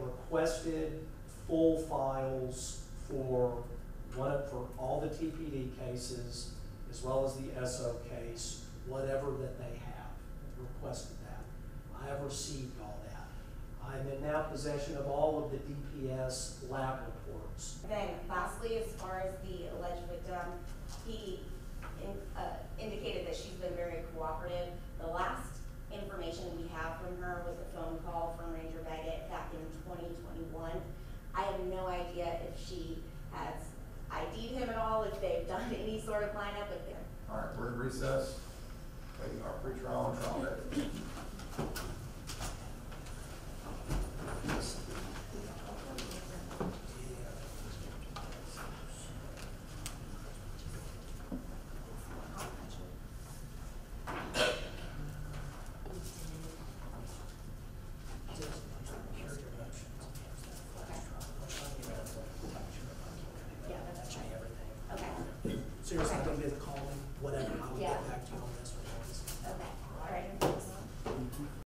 requested full files for one, for all the TPD cases, as well as the SO case, whatever that they have, requested that. I have received all that. I'm in now possession of all of the DPS lab reports. Then lastly, as far as the alleged victim, he in- uh, indicated that she's been very cooperative. The last idea if she has ID'd him at all, if they've done any sort of lineup, if they're All right, we're in recess. Waiting our pre-trial and trial Okay, Seriously, I'm gonna be able to